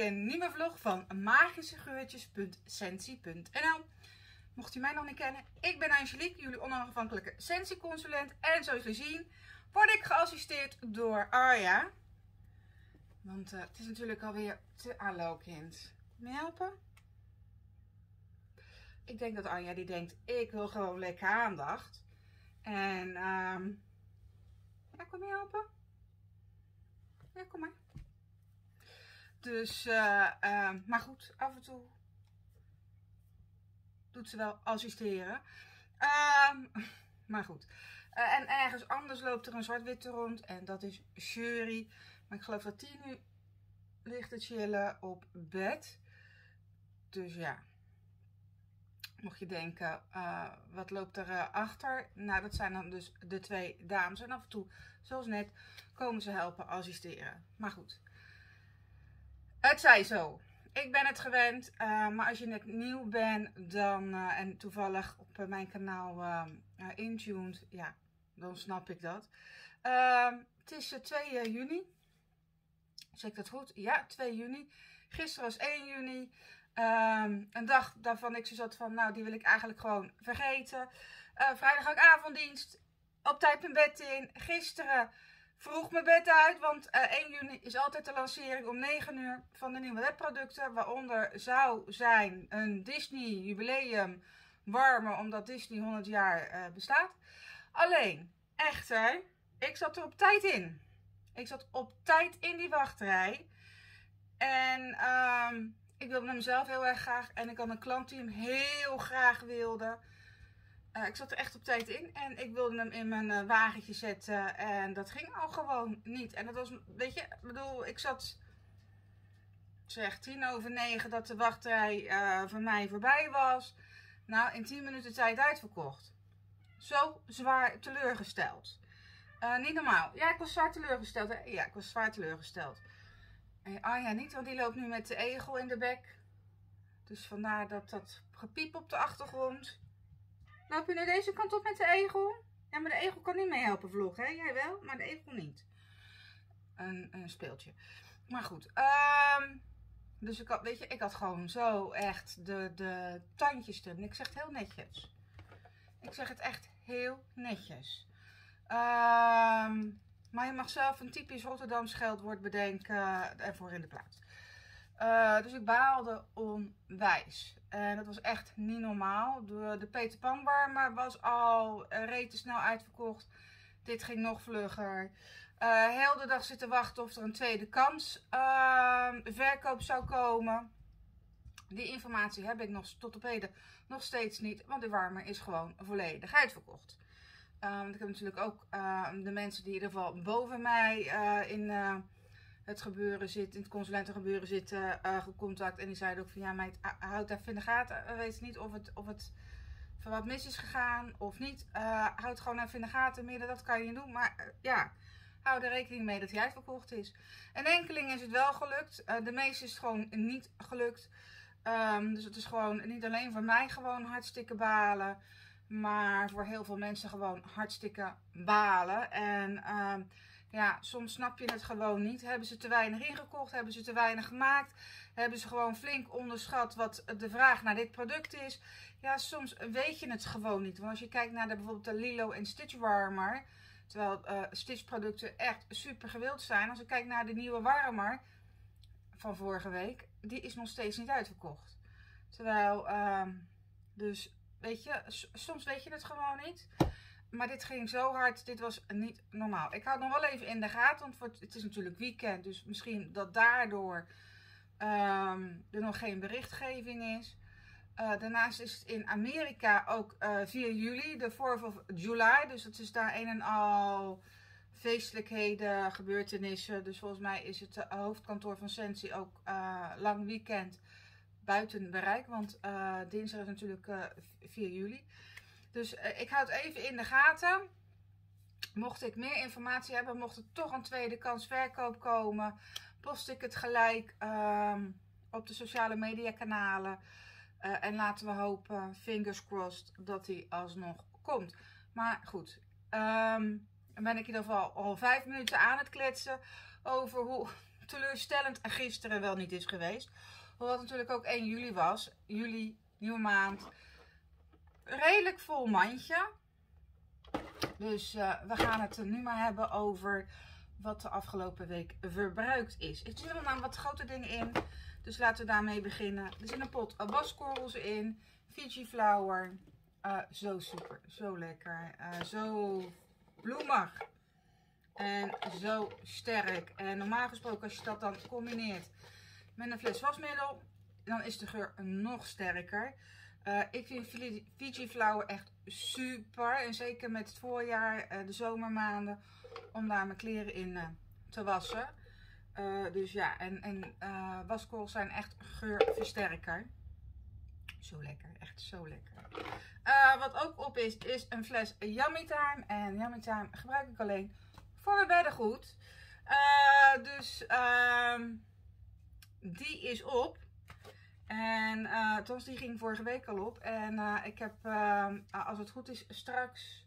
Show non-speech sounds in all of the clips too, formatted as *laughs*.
een nieuwe vlog van magischegeurtjes.sensi.nl Mocht u mij nog niet kennen, ik ben Angelique, jullie onafhankelijke Sensi-consulent. En zoals jullie zien, word ik geassisteerd door Arja. Want uh, het is natuurlijk alweer te hallo kind. Me helpen? Ik denk dat Anja die denkt, ik wil gewoon lekker aandacht. En, um, ja, kom je helpen? Ja, kom maar. Dus, uh, uh, maar goed, af en toe doet ze wel assisteren. Um, *laughs* maar goed. Uh, en ergens anders loopt er een zwart-witte rond. En dat is Sherry. Maar ik geloof dat die nu ligt te chillen op bed. Dus ja. Mocht je denken, uh, wat loopt er achter? Nou, dat zijn dan dus de twee dames. En af en toe, zoals net, komen ze helpen assisteren. Maar goed. Het zij zo. Ik ben het gewend, uh, maar als je net nieuw bent dan, uh, en toevallig op uh, mijn kanaal intuned, ja, dan snap ik dat. Ehm, het is 2 juni. Zeg ik dat goed? Ja, 2 juni. Gisteren was 1 juni. Um, een dag daarvan ik zo zat van, nou, die wil ik eigenlijk gewoon vergeten. vrijdag ook avonddienst. Op tijd mijn bed in. Gisteren vroeg mijn bed uit, want uh, 1 juni is altijd de lancering om 9 uur van de nieuwe webproducten. Waaronder zou zijn een Disney jubileum warmer, omdat Disney 100 jaar uh, bestaat. Alleen, echter, ik zat er op tijd in. Ik zat op tijd in die wachtrij. En um, ik wilde hem zelf heel erg graag. En ik had een klant die hem heel graag wilde. Uh, ik zat er echt op tijd in en ik wilde hem in mijn uh, wagentje zetten en dat ging al gewoon niet. En dat was, weet je, ik bedoel, ik zat, zeg, tien over negen dat de wachtrij uh, van mij voorbij was. Nou, in tien minuten tijd uitverkocht. Zo zwaar teleurgesteld. niet normaal. Ja, ik was zwaar teleurgesteld. Ja, ik was zwaar teleurgesteld. En ah ja, niet, want die loopt nu met de egel in de bek. Dus vandaar dat dat gepiep op de achtergrond. Loop je naar deze kant op met de egel? Ja, maar de egel kan niet mee helpen vloggen, hè? Jij wel, maar de egel niet. Een, speeltje. Maar goed. Um, dus ik had, weet je, ik had gewoon zo echt de, de tandjes erin. Ik zeg het heel netjes. Ik zeg het echt heel netjes. Um, maar je mag zelf een typisch Rotterdam scheldwoord bedenken ervoor in de plaats. Uh, dus ik baalde onwijs. En dat was echt niet normaal. De, de Peter Pan warmer was al uh, snel uitverkocht. Dit ging nog vlugger. Uh, heel de dag zitten wachten of er een tweede kans verkoop zou komen. Die informatie heb ik nog tot op heden nog steeds niet. Want de warmer is gewoon volledig uitverkocht. want ik heb natuurlijk ook de mensen die in ieder geval boven mij in het gebeuren zit, in het consulentengebeuren zitten, uh, gecontact. En die zeiden ook van ja, meid, houd even in de gaten. We weten niet of het, of het van wat mis is gegaan of niet. Uh, houd gewoon even in de gaten. Meer dat kan je niet doen. Maar uh, ja, hou er rekening mee dat hij uitverkocht is. En enkeling is het wel gelukt. de meeste is het gewoon niet gelukt. Um, dus het is gewoon niet alleen voor mij gewoon hartstikke balen. Maar voor heel veel mensen gewoon hartstikke balen. En um, ja, soms snap je het gewoon niet. Hebben ze te weinig ingekocht? Hebben ze te weinig gemaakt? Hebben ze gewoon flink onderschat wat de vraag naar dit product is? Ja, soms weet je het gewoon niet. Want als je kijkt naar de, bijvoorbeeld de Lilo en Stitch Warmer. Terwijl uh, Stitch producten echt super gewild zijn. Als ik kijk naar de nieuwe Warmer van vorige week. Die is nog steeds niet uitverkocht. Terwijl, uh, dus weet je, soms weet je het gewoon niet. Maar dit ging zo hard. Dit was niet normaal. Ik houd nog wel even in de gaten. Want het is natuurlijk weekend. Dus misschien dat daardoor um, er nog geen berichtgeving is. Uh, daarnaast is het in Amerika ook uh, eh, 4 juli. De 4th of July. Dus het is daar een en al feestelijkheden, gebeurtenissen. Dus volgens mij is het hoofdkantoor van Sensi ook lang weekend buiten bereik. Want dinsdag is natuurlijk 4 juli. Dus uh, ik houd even in de gaten. Mocht ik meer informatie hebben, mocht er toch een tweede kans verkoop komen, post ik het gelijk um, op de sociale media kanalen. Uh, en laten we hopen, fingers crossed, dat hij alsnog komt. Maar goed, um, dan ben ik in ieder geval al vijf minuten aan het kletsen over hoe *laughs* teleurstellend gisteren wel niet is geweest. Hoewel het natuurlijk ook 1 juli was. Juli, nieuwe maand. Redelijk vol mandje. Dus uh, we gaan het nu maar hebben over wat de afgelopen week verbruikt is. Er zitten namelijk wat grote dingen in. Dus laten we daarmee beginnen. Er zit een pot waskorrels in. Fiji flower. Uh, zo super. Zo lekker. Uh, zo bloemig. En zo sterk. En normaal gesproken als je dat dan combineert met een fles wasmiddel. Dan is de geur nog sterker. Uh, ik vind Fiji Flower echt super. En zeker met het voorjaar, uh, de zomermaanden. Om daar mijn kleren in uh, te wassen. dus ja, en, en zijn echt geurversterker. Zo lekker, echt zo lekker. wat ook op is, is een fles Yummy Time. En Yummy Time gebruik ik alleen voor mijn beddengoed. dus ehm, die is op. En uh, die ging vorige week al op. En uh, ik heb, uh, als het goed is, straks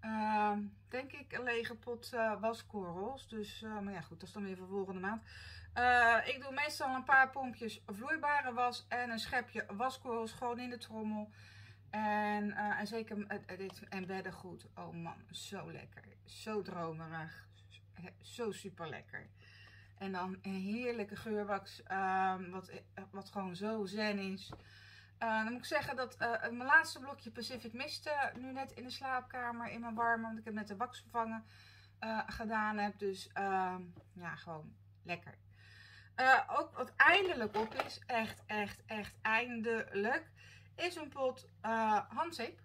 ehm, denk ik een lege pot waskorrels. Dus, maar ja goed, dat is dan weer voor volgende maand. ik doe meestal een paar pompjes vloeibare was en een schepje waskorrels gewoon in de trommel. En, en zeker dit en beddengoed. Oh man, zo lekker. Zo dromerig. Zo super lekker. En dan een heerlijke geurwax, um, wat, wat gewoon zo zen is. Uh, dan moet ik zeggen dat uh, mijn laatste blokje Pacific Mist nu net in de slaapkamer in mijn warme, want ik heb net de wax vervangen gedaan heb. Dus ehm, ja, gewoon lekker. ook wat eindelijk op is, echt, echt, echt eindelijk, is een pot handzeep.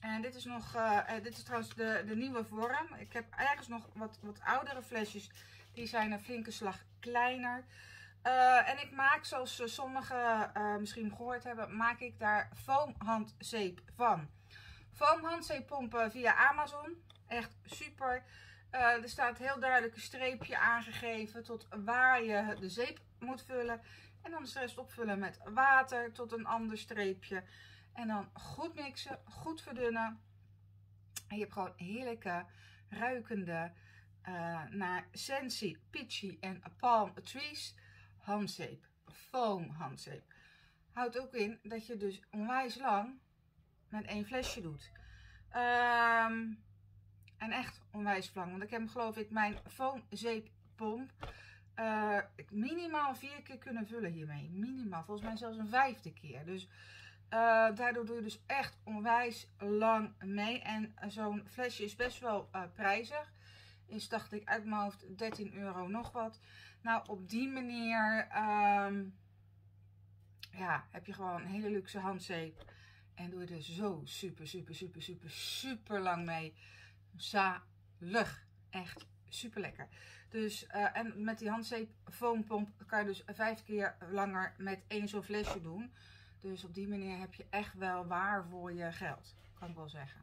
En dit is nog, dit is trouwens de, de nieuwe vorm. Ik heb ergens nog wat, wat oudere flesjes die zijn een flinke slag kleiner. Uh, en ik maak, zoals sommigen uh, misschien gehoord hebben, maak ik daar foamhandzeep van. Foamhandzeep pompen via Amazon. Echt super. Er staat heel duidelijk een streepje aangegeven tot waar je de zeep moet vullen. En dan de rest opvullen met water tot een ander streepje. En dan goed mixen, goed verdunnen. En je hebt gewoon heerlijke, ruikende, uh, naar Sensi, Peachy en Palm Trees handzeep. Foam handzeep. Houdt ook in dat je dus onwijs lang met één flesje doet. Um, en echt onwijs lang. Want ik heb geloof ik mijn foamzeeppomp uh, minimaal vier keer kunnen vullen hiermee. Minimaal. Volgens mij zelfs een vijfde keer. Dus uh, daardoor doe je dus echt onwijs lang mee. En zo'n flesje is best wel uh, prijzig is, dacht ik, uit mijn hoofd 13 euro nog wat. Nou, op die manier um, ja, heb je gewoon een hele luxe handzeep. En doe je er zo super, super, super, super, super lang mee. Zalig. Echt super lekker. Dus, uh, en met die handzeep foampomp kan je dus vijf keer langer met één zo'n flesje doen. Dus op die manier heb je echt wel waar voor je geld. Kan ik wel zeggen.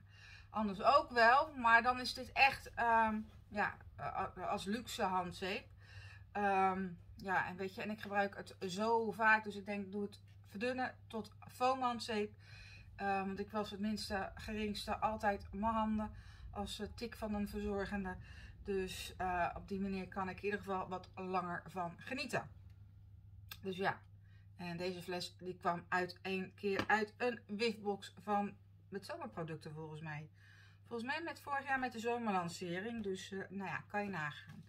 Anders ook wel, maar dan is dit echt um, ja, eh, als luxe handzeep. Um, ja, en weet je, en ik gebruik het zo vaak, dus ik denk, doe het verdunnen tot foamhandzeep. Um, want ik was het minste, geringste altijd mijn handen als tik van een verzorgende. Dus op die manier kan ik in ieder geval wat langer van genieten. Dus ja, en deze fles die kwam uit één keer uit een wiftbox van met zomerproducten volgens mij. Volgens mij met vorig jaar met de zomerlancering. Dus uh, nou ja, kan je nagaan.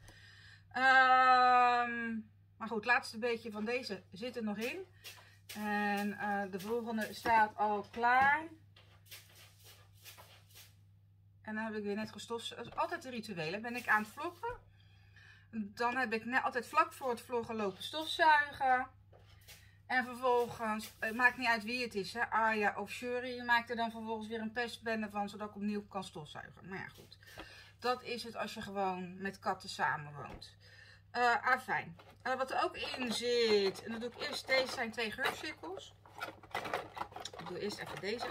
Um, maar goed, laatste beetje van deze zit er nog in. En uh, de volgende staat al klaar. En dan heb ik weer net is altijd de rituelen. Ben ik aan het vloggen. Dan heb ik net altijd vlak voor het vloggen lopen stofzuigen. En vervolgens, het maakt niet uit wie het is, hè, Arya of Shuri. Je maakt er dan vervolgens weer een pestbende van, zodat ik opnieuw kan stofzuigen. Maar ja, goed. Dat is het als je gewoon met katten samenwoont. Uh, ah, fijn. Uh, wat er ook in zit, en dan doe ik eerst, deze zijn twee geurcirkels. Ik doe eerst even deze.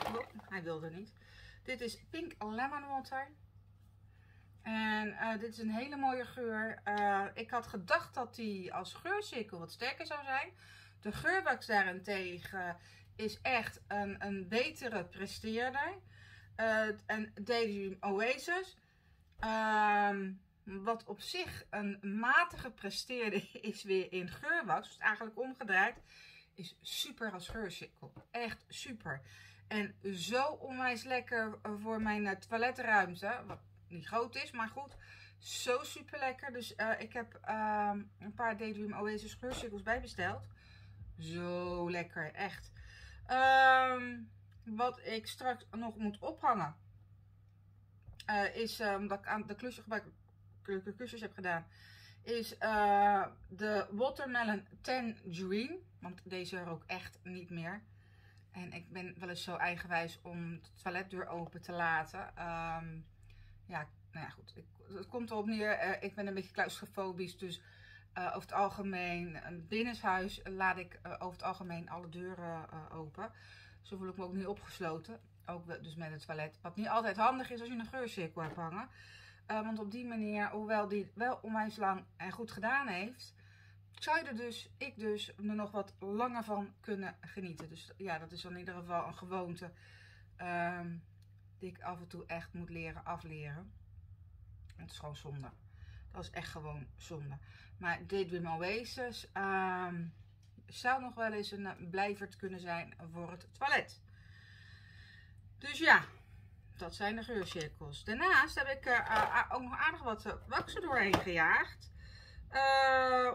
Hij wilde niet. Dit is Pink Lemon Water. En dit is een hele mooie geur. Ik had gedacht dat die als geurcirkel wat sterker zou zijn. De geurwax daarentegen is echt een, een betere presteerder. Uh, en Daydream Oasis. Um, wat op zich een matige presteerde *laughs* is weer in geurwax. Dus eigenlijk omgedraaid. Is super als geurcirkel. Echt super. En zo onwijs lekker voor mijn toiletruimte. Wat niet groot is, maar goed. Zo super lekker. Dus ik heb uh, een paar Daydream Oasis geurcirkels bijbesteld. Zo lekker, echt. Um, wat ik straks nog moet ophangen. Uh, is, omdat ik aan de klusjes heb gedaan. Is uh, de Watermelon Tangerine. Want deze rook echt niet meer. En ik ben wel eens zo eigenwijs om de toiletdeur open te laten. Um, ja, nou ja, goed. Ik, het komt erop neer. Ik ben een beetje claustrofobisch. Dus uh, over het algemeen, binnenshuis laat ik uh, over het algemeen alle deuren open. Zo voel ik me ook niet opgesloten. Ook dus met het toilet. Wat niet altijd handig is als je een geurcirkel hebt hangen. want op die manier, hoewel die wel onwijs lang en goed gedaan heeft zou je er dus, ik dus, er nog wat langer van kunnen genieten. Dus ja, dat is dan in ieder geval een gewoonte um, die ik af en toe echt moet leren afleren. Het is gewoon zonde. Dat echt gewoon zonde. Maar Daydream Oasis um, zou nog wel eens een blijverd kunnen zijn voor het toilet. Dus ja, dat zijn de geurcirkels. Daarnaast heb ik uh, ook nog aardig wat waksen doorheen gejaagd.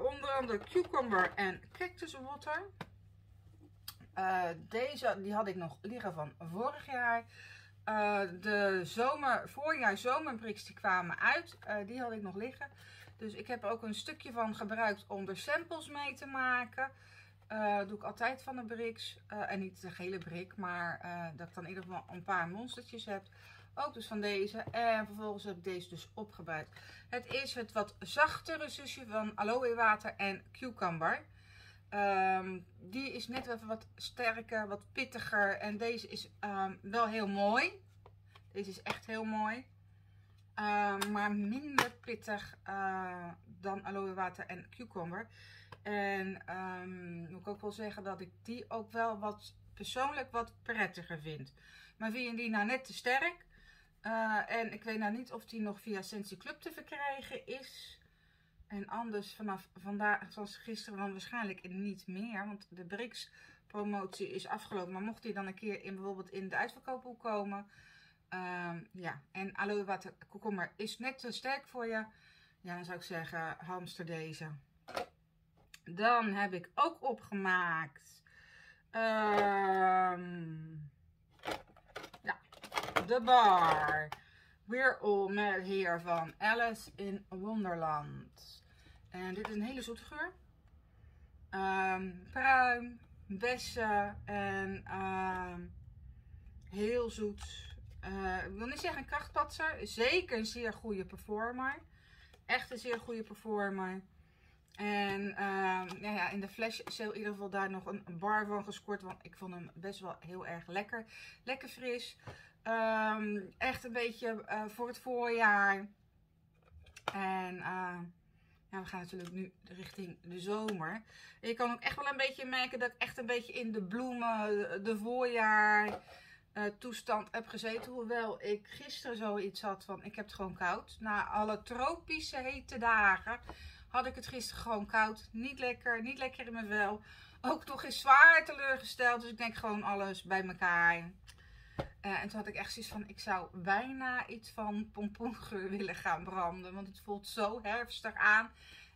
Onder andere cucumber en cactus water. Uh, deze die had ik nog liggen van vorig jaar. Uh, de zomer, voorjaar zomerbricks die kwamen uit. die had ik nog liggen. Dus ik heb ook een stukje van gebruikt om er samples mee te maken. doe ik altijd van de bricks. en niet de gele brik, maar dat ik dan in ieder geval een paar monstertjes heb. Ook dus van deze. En vervolgens heb ik deze dus opgebruikt. Het is het wat zachtere zusje van aloe water en cucumber. Um, die is net even wat sterker, wat pittiger. En deze is um, wel heel mooi. Deze is echt heel mooi. Um, maar minder pittig uh, dan aloe water en cucumber. En moet ik ook wel zeggen dat ik die ook wel wat persoonlijk wat prettiger vind. Maar vind je die nou net te sterk? Uh, en ik weet nou niet of die nog via Sensi Club te verkrijgen is. En anders vanaf vandaag, zoals gisteren, dan waarschijnlijk niet meer. Want de BRICS promotie is afgelopen. Maar mocht die dan een keer in bijvoorbeeld in de uitverkoophoek komen. Uh, ja, en aloe water komkommer is net te sterk voor je. Ja, dan zou ik zeggen, hamster deze. Dan heb ik ook opgemaakt. Ehm... The Bar. We're All Mad Here van Alice in Wonderland. En dit is een hele zoete geur. Um, pruim, bessen en um, heel zoet. Uh, ik wil niet zeggen een krachtpatser. Zeker een zeer goede performer. Echt een zeer goede performer. En uh, nou ja, in de flash is in ieder geval daar nog een bar van gescoord. Want ik vond hem best wel heel erg lekker. Lekker fris. Echt een beetje uh, voor het voorjaar. En ja, we gaan natuurlijk nu richting de zomer. Je kan ook echt wel een beetje merken dat ik echt een beetje in de bloemen, de voorjaar uh, toestand heb gezeten. Hoewel ik gisteren zoiets had van, ik heb het gewoon koud. Na alle tropische hete dagen had ik het gisteren gewoon koud. Niet lekker, niet lekker in mijn vel. Ook toch eens zwaar teleurgesteld. Dus ik denk gewoon alles bij elkaar. Uh, en toen had ik echt zoiets van, ik zou bijna iets van pompoengeur *laughs* willen gaan branden. Want het voelt zo herfstig aan.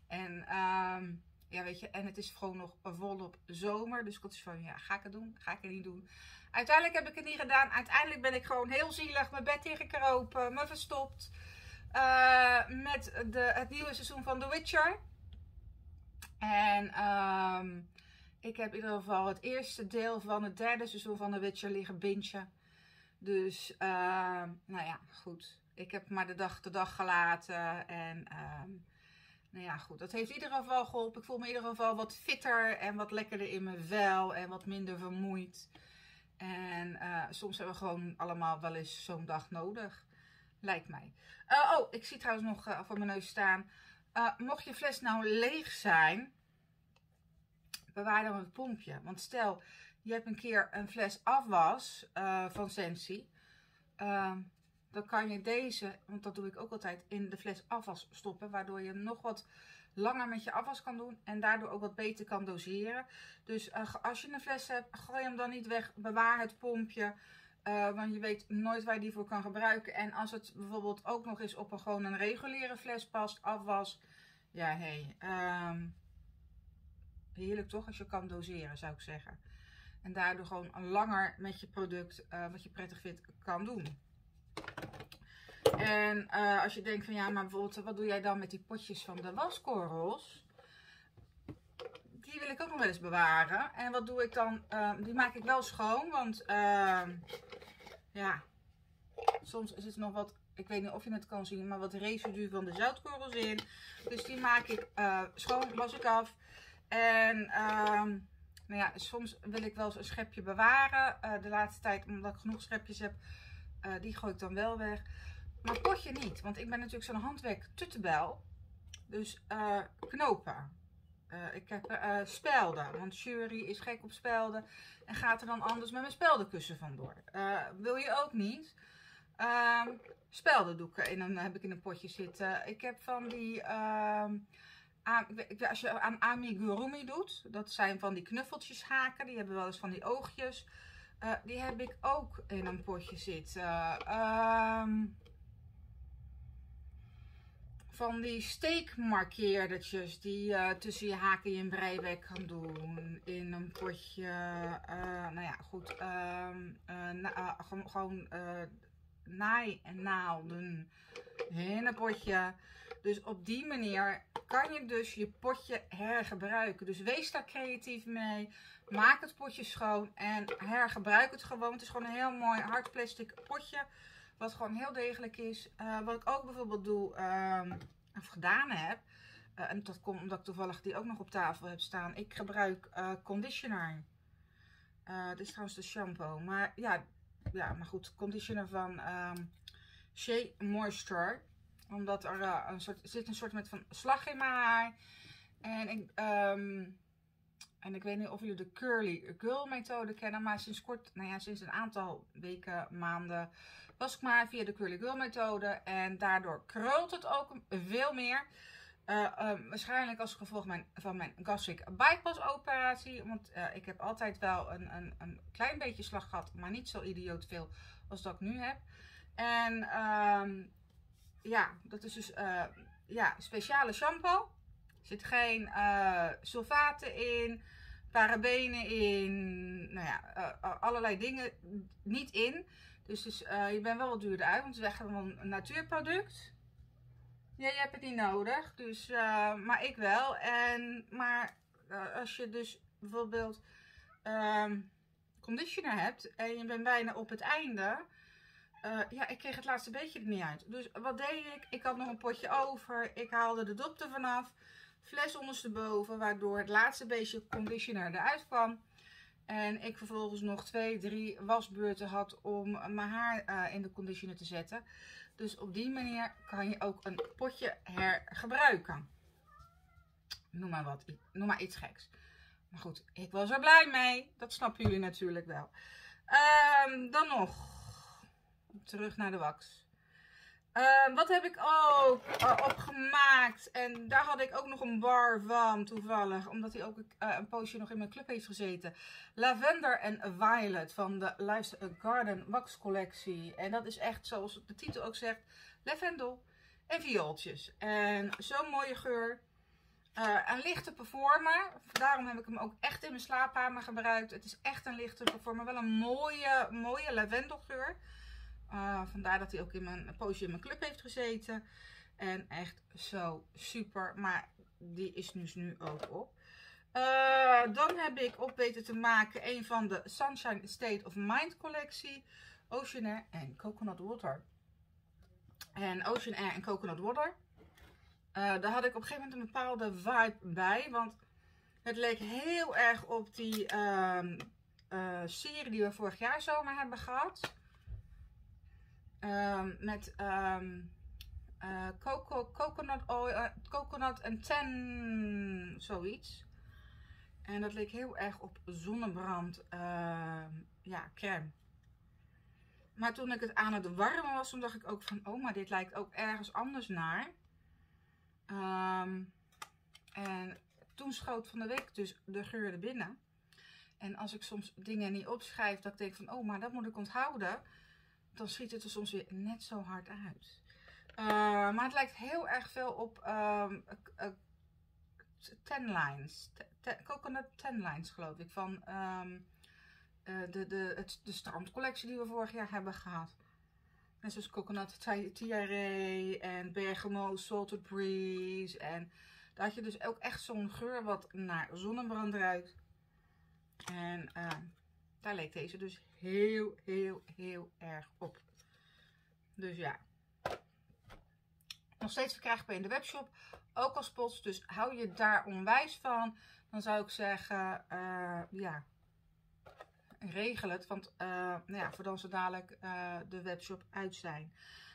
En um, ja, weet je, en het is gewoon nog volop zomer. Dus ik had van, ja, ga ik het doen? Ga ik het niet doen? Uiteindelijk heb ik het niet gedaan. Uiteindelijk ben ik gewoon heel zielig mijn bed ingekropen, me verstopt. Uh, met de, het nieuwe seizoen van The Witcher. En um, ik heb in ieder geval het eerste deel van het derde seizoen van The Witcher liggen bingen. Dus, uh, nou ja, goed. Ik heb maar de dag de dag gelaten. En, uh, nou ja, goed. Dat heeft in ieder geval geholpen. Ik voel me in ieder geval wat fitter en wat lekkerder in mijn vel. En wat minder vermoeid. En uh, soms hebben we gewoon allemaal wel eens zo'n dag nodig. Lijkt mij. Uh, oh, ik zie trouwens nog uh, voor mijn neus staan. mocht je fles nou leeg zijn, bewaar dan het pompje. Want stel, je hebt een keer een fles afwas uh, van Sensi. Uh, dan kan je deze, want dat doe ik ook altijd, in de fles afwas stoppen. Waardoor je nog wat langer met je afwas kan doen. En daardoor ook wat beter kan doseren. Dus uh, als je een fles hebt, gooi hem dan niet weg. Bewaar het pompje. Uh, want je weet nooit waar je die voor kan gebruiken. En als het bijvoorbeeld ook nog eens op een gewoon een reguliere fles past, afwas. Ja, hé. Hey, um, heerlijk toch als je kan doseren, zou ik zeggen. En daardoor gewoon langer met je product, uh, wat je prettig vindt, kan doen. En uh, als je denkt van ja, maar bijvoorbeeld, wat doe jij dan met die potjes van de waskorrels? Die wil ik ook nog wel eens bewaren. En wat doe ik dan? Uh, die maak ik wel schoon, want uh, ja, soms is het nog wat, ik weet niet of je het kan zien, maar wat residu van de zoutkorrels in. Dus die maak ik uh, schoon, was ik af. En ehm, nou ja, soms wil ik wel eens een schepje bewaren. Uh, de laatste tijd, omdat ik genoeg schepjes heb, uh, die gooi ik dan wel weg. Maar potje niet, want ik ben natuurlijk zo'n handwerk tuttebel. Dus uh, knopen. ik heb spelden, want Jury is gek op spelden. En gaat er dan anders met mijn speldenkussen vandoor. wil je ook niet? Ehm, speldendoeken in een, heb ik in een potje zitten. Ik heb van die... Ehm, als je aan amigurumi doet, dat zijn van die knuffeltjes haken, die hebben wel eens van die oogjes. Uh, die heb ik ook in een potje zitten. Uh, van die steekmarkeerdertjes die je uh, tussen je haken en je kan doen. In een potje, nou ja, goed, ehm, gewoon naai en naalden in een potje. Dus op die manier kan je dus je potje hergebruiken. Dus wees daar creatief mee. Maak het potje schoon en hergebruik het gewoon. Het is gewoon een heel mooi hard plastic potje. Wat gewoon heel degelijk is. Uh, wat ik ook bijvoorbeeld doe, uh, of gedaan heb. Uh, en dat komt omdat ik toevallig die ook nog op tafel heb staan. Ik gebruik uh, conditioner. dit is trouwens de shampoo. Maar ja, ja maar goed. Conditioner van um, Shea Moisture omdat er uh, een soort, zit een soort met van slag in mijn haar. En ik, um, en ik weet niet of jullie de Curly Girl methode kennen. Maar sinds kort, nou ja, sinds een aantal weken, maanden, was ik maar via de Curly Girl methode. En daardoor krult het ook veel meer. Uh, um, waarschijnlijk als gevolg mijn, van mijn gastric bypass operatie. Want uh, ik heb altijd wel een, een, een klein beetje slag gehad. Maar niet zo idioot veel als dat ik nu heb. En um, ja, dat is dus uh, ja, speciale shampoo. Er zit geen uh, sulfaten in, parabenen in, nou ja, uh, allerlei dingen niet in. Dus, dus je bent wel wat duurder uit, want het is echt gewoon een natuurproduct. Ja, je hebt het niet nodig, dus, maar ik wel. En, maar als je dus bijvoorbeeld um, conditioner hebt en je bent bijna op het einde uh, ja, ik kreeg het laatste beetje er niet uit. Dus wat deed ik? Ik had nog een potje over. Ik haalde de dop er vanaf. Fles ondersteboven. Waardoor het laatste beetje conditioner eruit kwam. En ik vervolgens nog twee, drie wasbeurten had om mijn haar uh, in de conditioner te zetten. Dus op die manier kan je ook een potje hergebruiken. Noem maar wat. Noem maar iets geks. Maar goed, ik was er blij mee. Dat snappen jullie natuurlijk wel. Um, dan nog terug naar de wax. Uh, wat heb ik ook uh, opgemaakt? En daar had ik ook nog een bar van, toevallig. Omdat hij ook een poosje nog in mijn club heeft gezeten. Lavender en Violet van de Life's Garden Wax Collectie. En dat is echt, zoals de titel ook zegt, lavendel en viooltjes. En zo'n mooie geur. Uh, een lichte performer. Daarom heb ik hem ook echt in mijn slaapkamer gebruikt. Het is echt een lichte performer. Wel een mooie, mooie lavendelgeur. Uh, vandaar dat hij ook in mijn poosje in mijn club heeft gezeten. En echt zo super. Maar die is dus nu ook op. Uh, dan heb ik op weten te maken een van de Sunshine State of Mind collectie. Ocean Air en Coconut Water. En Ocean Air en Coconut Water. Uh, daar had ik op een gegeven moment een bepaalde vibe bij. Want het leek heel erg op die uh, serie die we vorig jaar zomer hebben gehad. Um, met um, uh, coco, coconut oil, uh, coconut en ten, zoiets. En dat leek heel erg op zonnebrand, uh, ja, crème. maar toen ik het aan het warmen was, toen dacht ik ook van, oh, maar dit lijkt ook ergens anders naar. Ehm, en toen schoot van de week dus de geur er binnen. En als ik soms dingen niet opschrijf, dat ik denk van, oh, maar dat moet ik onthouden. Dan schiet het er soms weer net zo hard uit. Uh, maar het lijkt heel erg veel op um, ten lines. Ten, coconut ten lines, geloof ik. Van um, uh, de, de, het, de strandcollectie die we vorig jaar hebben gehad. Net zoals Coconut Tiare en Bergamo Salted Breeze. En daar had je dus ook echt zo'n geur wat naar zonnebrand ruikt. En uh, daar leek deze dus heel, heel, heel erg op. Dus ja. Nog steeds verkrijgbaar in de webshop. Ook als spots. Dus hou je daar onwijs van. Dan zou ik zeggen, uh, ja, regel het. Want uh, nou ja, voor dan zo dadelijk uh, de webshop uit zijn.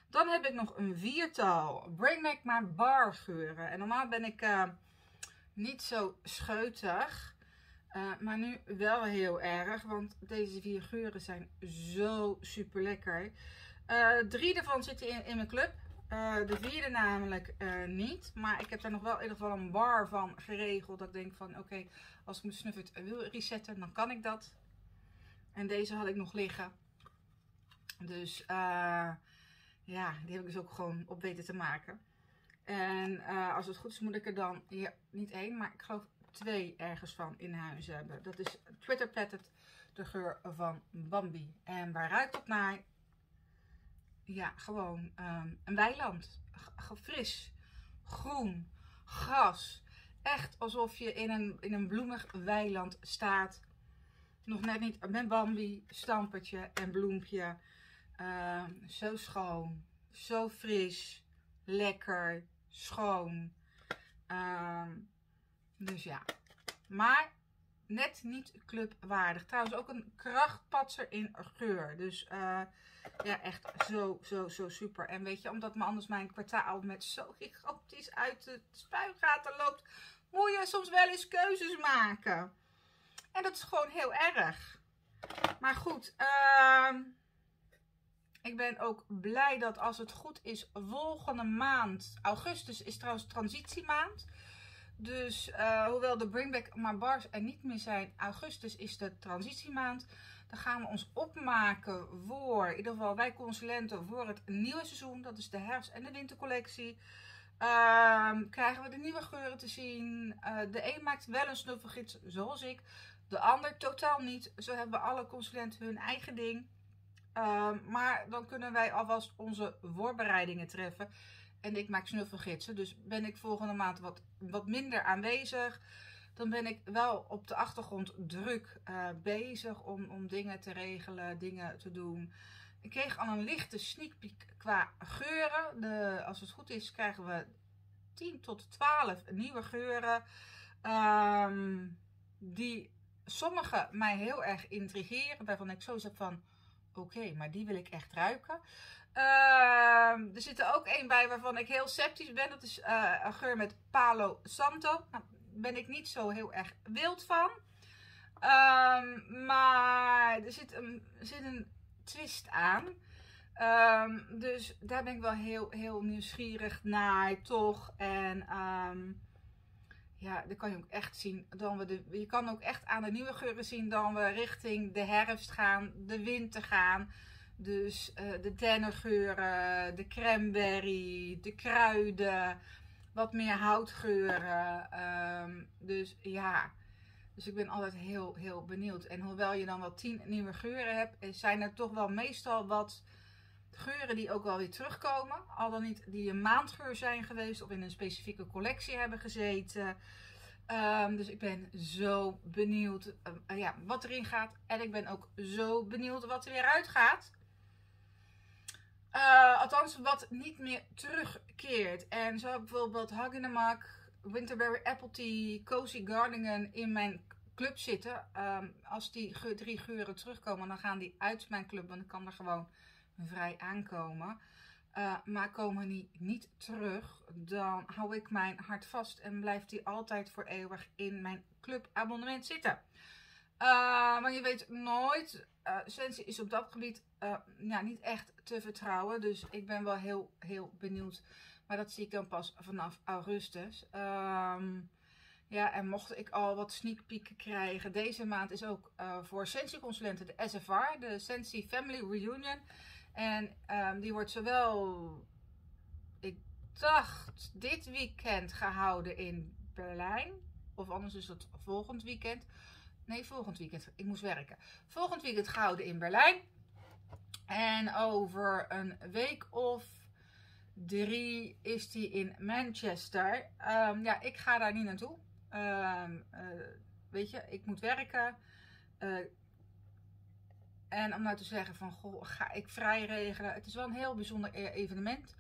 Dan heb ik nog een viertal Bring My Bar geuren. En normaal ben ik niet zo scheutig. Maar nu wel heel erg. Want deze vier geuren zijn zo super lekker. drie daarvan zitten in, in mijn club. de vierde namelijk niet. Maar ik heb daar nog wel in ieder geval een bar van geregeld. Dat ik denk van oké, als ik mijn snuffert wil resetten, dan kan ik dat. En deze had ik nog liggen. Dus ja, die heb ik dus ook gewoon op weten te maken. En als het goed is moet ik er dan niet één, maar ik geloof twee ergens van in huis hebben. Dat is Twitter Platted, de geur van Bambi. En waar ruikt dat naar? Ja, gewoon um, een weiland. Fris, groen, gras. Echt alsof je in een, in een bloemig weiland staat nog net niet met Bambi, stampertje en bloempje. Uh, zo schoon, zo fris, lekker, schoon. Uh, dus ja. Maar net niet clubwaardig. Trouwens ook een krachtpatser in geur. Dus uh, ja, echt zo, zo, zo super. En weet je, omdat me anders mijn kwartaal met zo gigantisch uit de spuigaten loopt, moet je soms wel eens keuzes maken. En dat is gewoon heel erg. Maar goed, uh, ik ben ook blij dat als het goed is, volgende maand, augustus is trouwens transitiemaand. Dus uh, hoewel de Bringback maar bars er niet meer zijn, augustus is de transitiemaand. Dan gaan we ons opmaken voor, in ieder geval wij consulenten, voor het nieuwe seizoen. Dat is de herfst- en de wintercollectie. Uh, krijgen we de nieuwe geuren te zien. Uh, de een maakt wel een snuffelgids, zoals ik. De ander totaal niet. Zo hebben alle consulenten hun eigen ding. Uh, maar dan kunnen wij alvast onze voorbereidingen treffen. En ik maak snuffelgidsen. Dus ben ik volgende maand wat, wat minder aanwezig. Dan ben ik wel op de achtergrond druk uh, bezig om, om dingen te regelen, dingen te doen. Ik kreeg al een lichte sneak peek qua geuren. De, als het goed is, krijgen we 10 tot 12 nieuwe geuren. Um, die sommige mij heel erg intrigeren. Waarvan ik zo heb van, oké, maar die wil ik echt ruiken. Uh, er zit er ook één bij waarvan ik heel sceptisch ben. Dat is uh, een geur met Palo Santo. Nou, ben ik niet zo heel erg wild van. Um, maar er zit een, er zit een twist aan. Um, dus daar ben ik wel heel, heel nieuwsgierig naar, toch. En ja, dat kan je ook echt zien. Dan we de, je kan ook echt aan de nieuwe geuren zien dan we richting de herfst gaan, de winter gaan. Dus uh, de dennengeuren, de cranberry, de kruiden, wat meer houtgeuren. Um, dus ja, dus ik ben altijd heel, heel benieuwd. En hoewel je dan wel tien nieuwe geuren hebt, eh, zijn er toch wel meestal wat geuren die ook wel weer terugkomen. Al dan niet die een maandgeur zijn geweest of in een specifieke collectie hebben gezeten. Um, dus ik ben zo benieuwd uh, ja, wat erin gaat. En ik ben ook zo benieuwd wat er weer uitgaat. Uh, althans, wat niet meer terugkeert. En zo heb bijvoorbeeld Hagenemak, Winterberry Apple Tea, Cozy Gardening in mijn club zitten. Um, als die drie geuren terugkomen, dan gaan die uit mijn club. En dan kan er gewoon vrij aankomen. Uh, maar komen die niet terug, dan hou ik mijn hart vast en blijft die altijd voor eeuwig in mijn clubabonnement zitten. maar je weet nooit. Uh, Sensi is op dat gebied ja, niet echt te vertrouwen. Dus ik ben wel heel, heel benieuwd. Maar dat zie ik dan pas vanaf augustus. Um, ja, en mocht ik al wat sneak peek krijgen. Deze maand is ook uh, voor Sensi consulenten de SFR, de Sensi Family Reunion. En um, die wordt zowel, ik dacht, dit weekend gehouden in Berlijn. Of anders is het volgend weekend. Nee, volgend weekend. Ik moest werken. Volgend weekend gehouden in Berlijn. En over een week of drie is die in Manchester. Um, ja, ik ga daar niet naartoe. Um, uh, weet je, ik moet werken. Uh, en om nou te zeggen van, goh, ga ik vrij regelen. Het is wel een heel bijzonder e-, evenement.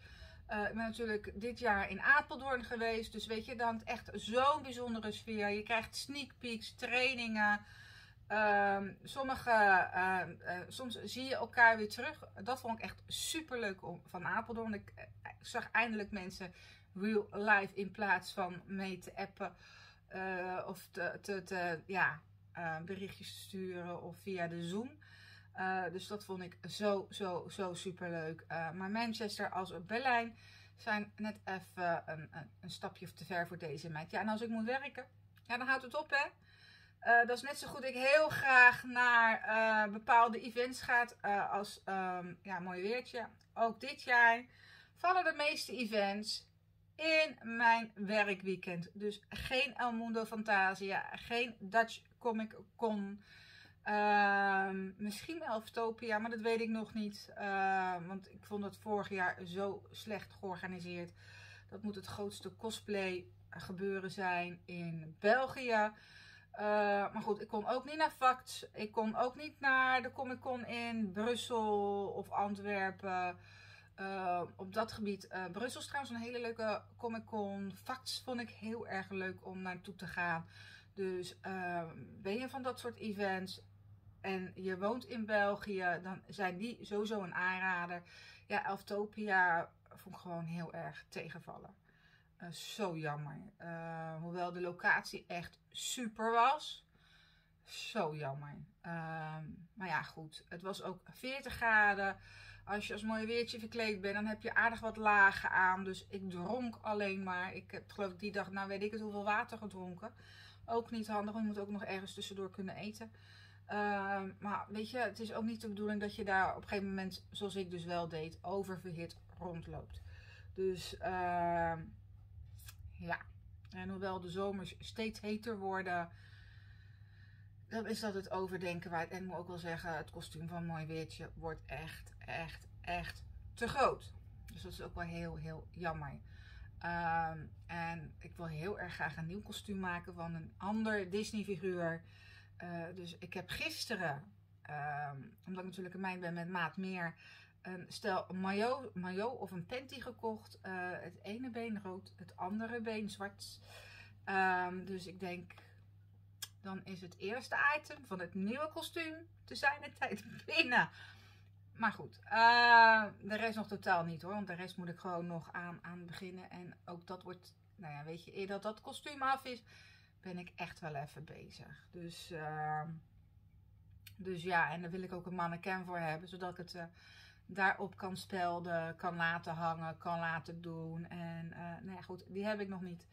Uh, ik ben natuurlijk dit jaar in Apeldoorn geweest. Dus weet je, dan echt zo'n bijzondere sfeer. Je krijgt sneak peeks, trainingen. Um, sommige, uh, uh, soms zie je elkaar weer terug. Dat vond ik echt super leuk van Apeldoorn. Ik, ik, zag eindelijk mensen real life in plaats van mee te appen. Of te, te, te ja, berichtjes sturen of via de Zoom. Dus dat vond ik zo, zo, zo super leuk. maar Manchester als Berlijn zijn net even een, een, een stapje te ver voor deze meid. Ja, en als ik moet werken, ja, dan houdt het op, hè. Uh, dat is net zo goed ik heel graag naar bepaalde events ga uh, als um, ja, mooi weertje. Ook dit jaar vallen de meeste events in mijn werkweekend. Dus geen El Mundo Fantasia, geen Dutch Comic Con. Ehm, misschien Elftopia, maar dat weet ik nog niet. Ehm, want ik vond het vorig jaar zo slecht georganiseerd. Dat moet het grootste cosplay gebeuren zijn in België. Uh, maar goed, ik kon ook niet naar Facts. Ik kon ook niet naar de Comic Con in Brussel of Antwerpen. Op dat gebied. Uh, Brussel is trouwens een hele leuke Comic Con. Facts vond ik heel erg leuk om naartoe te gaan. Dus ben je van dat soort events en je woont in België, dan zijn die sowieso een aanrader. Ja, Elftopia vond ik gewoon heel erg tegenvallen. Uh, zo jammer. Uh, hoewel de locatie echt super was. Zo jammer. Uh, maar ja, goed. Het was ook 40 graden. Als je als mooi weertje verkleed bent, dan heb je aardig wat lagen aan. Dus ik dronk alleen maar. Ik heb geloof ik die dag, nou weet ik het, hoeveel water gedronken. Ook niet handig, want je moet ook nog ergens tussendoor kunnen eten. Ehm, maar weet je, het is ook niet de bedoeling dat je daar op een gegeven moment, zoals ik dus wel deed, oververhit rondloopt. Dus... Uh, ja, en hoewel de zomers steeds heter worden, dan is dat het overdenken waard. En ik moet ook wel zeggen, het kostuum van Mooi Weertje wordt echt, echt, echt te groot. Dus dat is ook wel heel, heel jammer. Um, en ik wil heel erg graag een nieuw kostuum maken van een ander Disney figuur. Uh, dus ik heb gisteren, um, omdat ik natuurlijk een meid ben met maat meer, een stel maillot, maillot of een panty gekocht. Uh, het ene been rood, het andere been zwart. Um, dus ik denk, dan is het eerste item van het nieuwe kostuum te zijn de tijd binnen. Maar goed, uh, de rest nog totaal niet hoor. Want de rest moet ik gewoon nog aan, aan beginnen. En ook dat wordt, nou ja, weet je, eer dat dat kostuum af is, ben ik echt wel even bezig. Dus, uh, dus ja, en daar wil ik ook een mannequin voor hebben. Zodat ik het... Uh, daarop kan spelden, kan laten hangen, kan laten doen. En uh, ja, goed, die heb ik nog niet.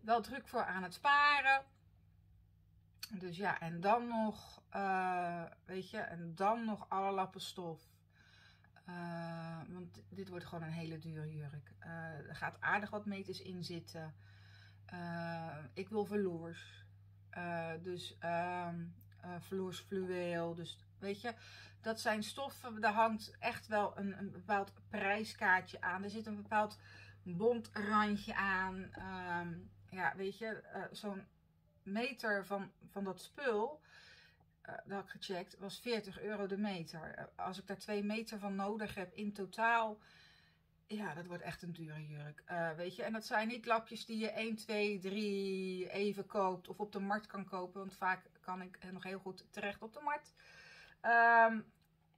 Wel druk voor aan het sparen. Dus ja, en dan nog, uh, weet je, en dan nog alle lappen stof. Want dit wordt gewoon een hele dure jurk. er gaat aardig wat meters in zitten. Ik wil verloors. dus um, verloors fluweel. Dus weet je, dat zijn stoffen, daar hangt echt wel een, een bepaald prijskaartje aan. Er zit een bepaald bondrandje aan. Um, ja, weet je, uh, zo'n meter van, van dat spul, uh, dat ik gecheckt, was 40 euro de meter. Uh, als ik daar twee meter van nodig heb in totaal, ja, dat wordt echt een dure jurk. weet je, en dat zijn niet lapjes die je 1, 2, 3 even koopt of op de markt kan kopen. Want vaak kan ik nog heel goed terecht op de markt. Um,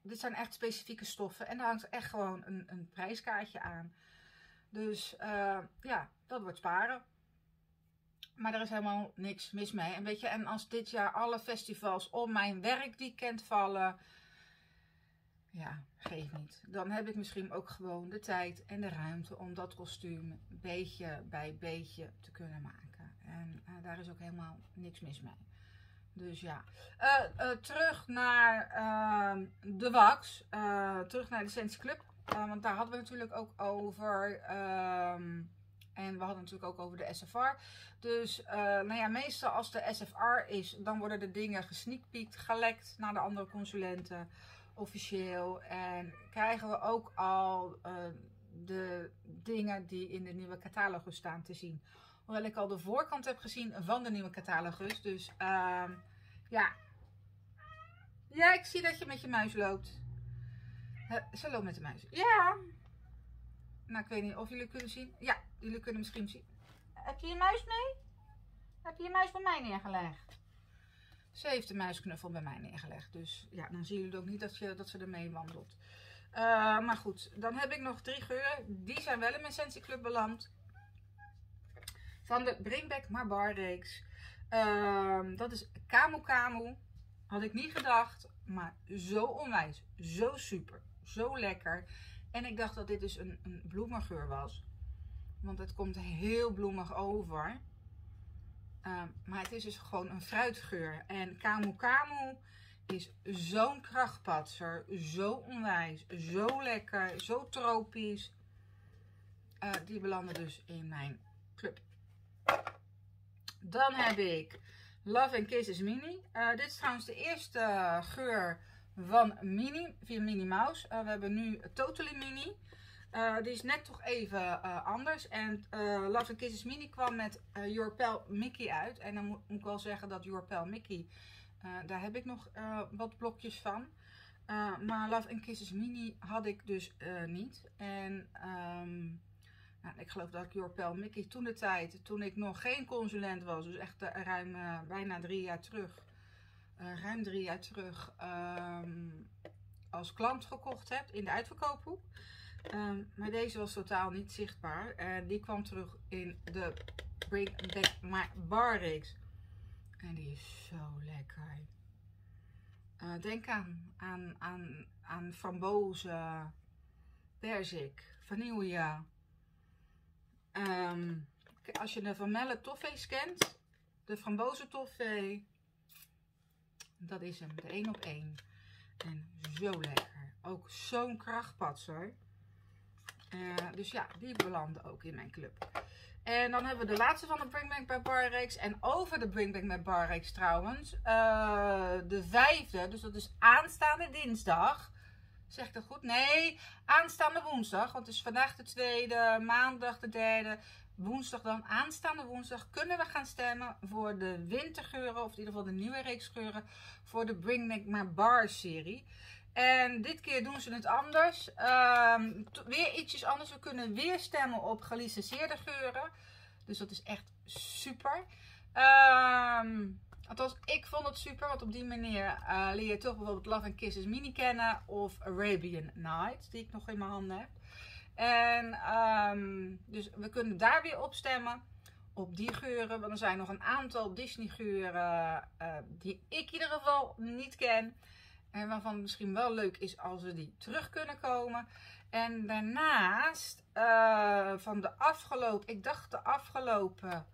dit zijn echt specifieke stoffen. En daar hangt echt gewoon een, een prijskaartje aan. Dus uh, ja, dat wordt sparen. Maar er is helemaal niks mis mee. En weet je, en als dit jaar alle festivals om mijn werkweekend vallen. Ja, geef niet. Dan heb ik misschien ook gewoon de tijd en de ruimte om dat kostuum beetje bij beetje te kunnen maken. En uh, daar is ook helemaal niks mis mee. Dus ja. Uh, uh, terug naar ehm, de wax. terug naar de Sense Club. want daar hadden we natuurlijk ook over. Ehm, en we hadden natuurlijk ook over de SFR. Dus nou ja, meestal als de SFR is, dan worden de dingen gesneakpeekt, gelekt naar de andere consulenten, officieel. En krijgen we ook al uh, de dingen die in de nieuwe catalogus staan te zien. Hoewel ik al de voorkant heb gezien van de nieuwe catalogus. Dus uh, ja. Ja, ik zie dat je met je muis loopt. Uh, ze loopt met de muis. Ja. Nou, ik weet niet of jullie kunnen zien. Ja, jullie kunnen misschien zien. Heb je je muis mee? Heb je je muis bij mij neergelegd? Ze heeft de muisknuffel bij mij neergelegd. Dus ja, dan zien jullie ook niet dat, je, dat ze ermee wandelt. Uh, maar goed, dan heb ik nog drie geuren. Die zijn wel in mijn Sensi Club beland. Van de Bringback Marbar reeks. Uh, dat is Kamu Kamu. Had ik niet gedacht. Maar zo onwijs. Zo super. Zo lekker. En ik dacht dat dit dus een, een bloemengeur was. Want het komt heel bloemig over. Uh, maar het is dus gewoon een fruitgeur. En Kamu Kamu is zo'n krachtpatser. Zo onwijs. Zo lekker. Zo tropisch. Uh, die belanden dus in mijn club. Dan heb ik Love and Kisses Mini. Uh, dit is trouwens de eerste geur van Mini, via Mini Mouse. Uh, we hebben nu Totally Mini. Uh, die is net toch even uh, anders. En Love and Kisses Mini kwam met Your Pal Mickey uit. En dan moet, ik wel zeggen dat Your Pal Mickey, daar heb ik nog wat blokjes van. maar Love and Kisses Mini had ik dus niet. En um, nou, ik geloof dat ik Your Mickey toen de tijd, toen ik nog geen consulent was, dus echt ruim bijna drie jaar terug uh, ruim drie jaar terug um, als klant gekocht hebt in de uitverkoophoek. Um, maar deze was totaal niet zichtbaar. En die kwam terug in de Bring Back My Bar. En die is zo lekker. Uh, denk aan, aan, aan, aan frambozen, perzik, vanille. Um, als je de Van toffees kent, de frambozen toffee, dat is hem, de 1 op 1. En zo lekker. Ook zo'n krachtpatser. Uh, dus ja, die belanden ook in mijn club. En dan hebben we de laatste van de Bring Back by Bar reeks. En over de Bring Back by Bar reeks trouwens. Uh, de vijfde, dus dat is aanstaande dinsdag. Zeg ik dat goed? Nee, aanstaande woensdag. Want het is vandaag de tweede, maandag de derde woensdag dan, aanstaande woensdag, kunnen we gaan stemmen voor de wintergeuren, of in ieder geval de nieuwe reeks geuren, voor de Bring Back My Bar serie. En dit keer doen ze het anders. Um, weer ietsjes anders. We kunnen weer stemmen op gelicenseerde geuren. Dus dat is echt super. Um, althans, ik vond het super. Want op die manier uh, leer je toch bijvoorbeeld Love and Kisses Mini kennen. Of Arabian Nights, die ik nog in mijn handen heb. En um, dus we kunnen daar weer op stemmen. Op die geuren. Want er zijn nog een aantal Disney geuren uh, die ik in ieder geval niet ken. En waarvan het misschien wel leuk is als we die terug kunnen komen. En daarnaast uh, van de afgelopen, ik dacht de afgelopen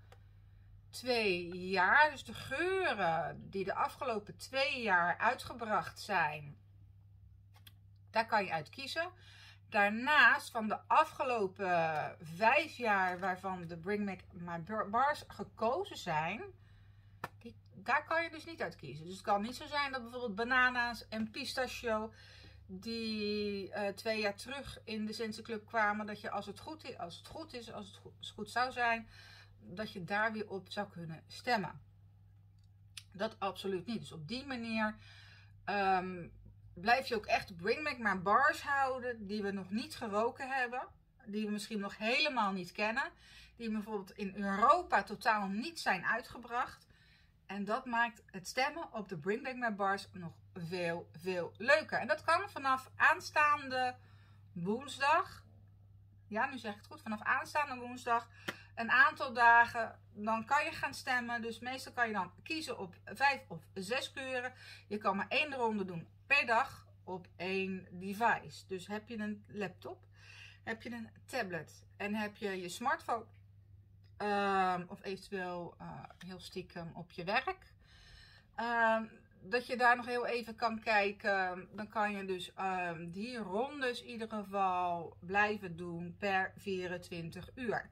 twee jaar. Dus de geuren die de afgelopen twee jaar uitgebracht zijn. Daar kan je uit kiezen. Daarnaast van de afgelopen vijf jaar waarvan de Bring Back My Bars gekozen zijn, die, daar kan je dus niet uit kiezen. Dus het kan niet zo zijn dat bijvoorbeeld banana's en pistachio, die uh, twee jaar terug in de Sense Club kwamen, dat je als het goed is, als het goed, is, als het goed, zou zijn, dat je daar weer op zou kunnen stemmen. Dat absoluut niet. Dus op die manier um, blijf je ook echt Bring Back My Bars houden die we nog niet geroken hebben. Die we misschien nog helemaal niet kennen. Die bijvoorbeeld in Europa totaal niet zijn uitgebracht. En dat maakt het stemmen op de Bring Back My Bars nog veel, veel leuker. En dat kan vanaf aanstaande woensdag. Ja, nu zeg ik het goed. Vanaf aanstaande woensdag. Een aantal dagen dan kan je gaan stemmen. Dus meestal kan je dan kiezen op vijf of zes kleuren. Je kan maar één ronde doen per dag op één device. Dus heb je een laptop, heb je een tablet en heb je je smartphone um, of eventueel uh, heel stiekem op je werk. Um, dat je daar nog heel even kan kijken. Dan kan je dus um, die rondes in ieder geval blijven doen per 24 uur.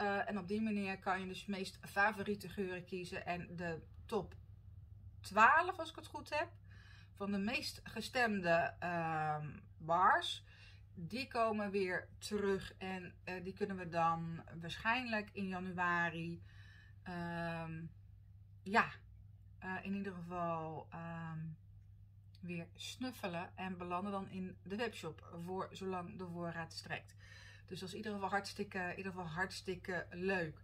Uh, en op die manier kan je dus meest favoriete geuren kiezen. En de top 12, als ik het goed heb, van de meest gestemde bars, die komen weer terug. En uh, die kunnen we dan waarschijnlijk in januari, um, ja, uh, in ieder geval um, weer snuffelen. En belanden dan in de webshop voor zolang de voorraad strekt. Dus dat is in ieder geval hartstikke, ieder geval hartstikke leuk.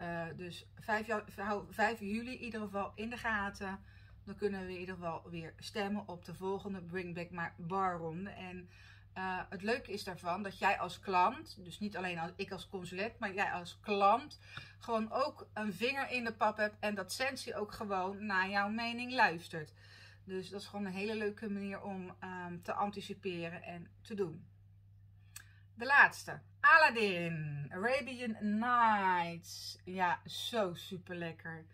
Uh, dus 5, 5 juli in ieder geval in de gaten. Dan kunnen we in ieder geval weer stemmen op de volgende Bring Back My Bar ronde. En uh, het leuke is daarvan dat jij als klant, dus niet alleen als ik als consulent, maar jij als klant gewoon ook een vinger in de pap hebt en dat Sensi ook gewoon naar jouw mening luistert. Dus dat is gewoon een hele leuke manier om um, te anticiperen en te doen. De laatste. Aladdin. Arabian Nights. Ja, zo super lekker.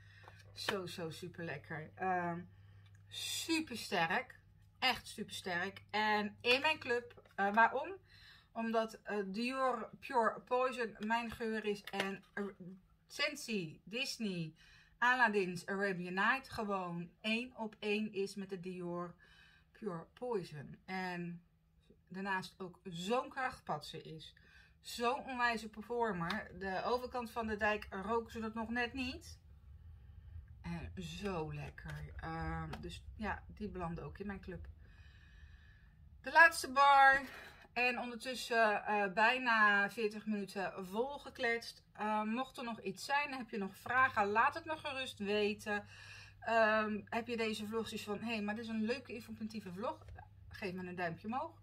Zo, zo super lekker. Um, super sterk. Echt super sterk. En in mijn club. Uh, waarom? Omdat uh, Dior Pure Poison mijn geur is. En uh, Sensi, Disney, Aladdin's Arabian Night gewoon één op één is met de Dior Pure Poison. En daarnaast ook zo'n krachtpatser is. Zo'n onwijze performer. De overkant van de dijk roken ze dat nog net niet. En zo lekker. Uh, dus ja, die belandde ook in mijn club. De laatste bar. En ondertussen uh, bijna 40 minuten volgekletst. Uh, mocht er nog iets zijn, heb je nog vragen, laat het me gerust weten. Um, heb je deze vlog van, hé, hey, maar dit is een leuke informatieve vlog. Geef me een duimpje omhoog.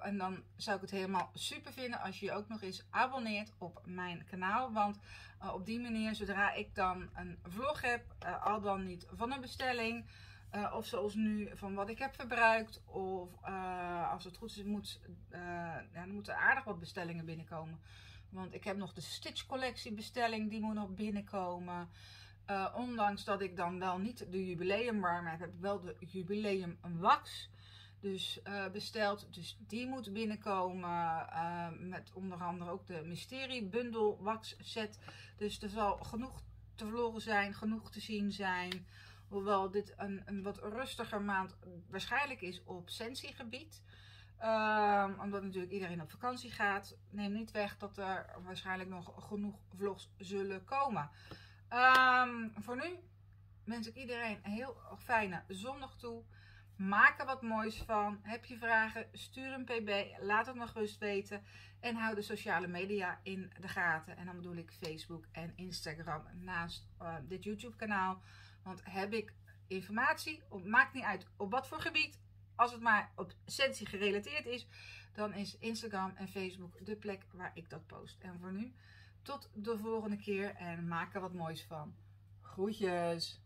En dan zou ik het helemaal super vinden als je je ook nog eens abonneert op mijn kanaal. Want uh, op die manier, zodra ik dan een vlog heb, al dan niet van een bestelling... Uh, of zoals nu van wat ik heb verbruikt. Of uh, als het goed is, moet, uh, ja, er moeten aardig wat bestellingen binnenkomen. Want ik heb nog de Stitch collectie bestelling, die moet nog binnenkomen. ondanks dat ik dan wel niet de jubileumwarm heb, heb ik wel de jubileum wax. Dus besteld. Dus die moet binnenkomen. met onder andere ook de mysterie bundle wax set. Dus er zal genoeg te verloren zijn, genoeg te zien zijn. Hoewel dit een, een wat rustiger maand waarschijnlijk is op sensiegebied. Um, omdat natuurlijk iedereen op vakantie gaat. Neem niet weg dat er waarschijnlijk nog genoeg vlogs zullen komen. Um, voor nu wens ik iedereen een heel fijne zondag toe. Maak er wat moois van. Heb je vragen? Stuur een pb. Laat het me gerust weten. En hou de sociale media in de gaten. En dan bedoel ik Facebook en Instagram naast uh, dit YouTube kanaal. Want heb ik informatie, maakt niet uit op wat voor gebied, als het maar op sensie gerelateerd is, dan is Instagram en Facebook de plek waar ik dat post. En voor nu, tot de volgende keer en maak er wat moois van. Groetjes!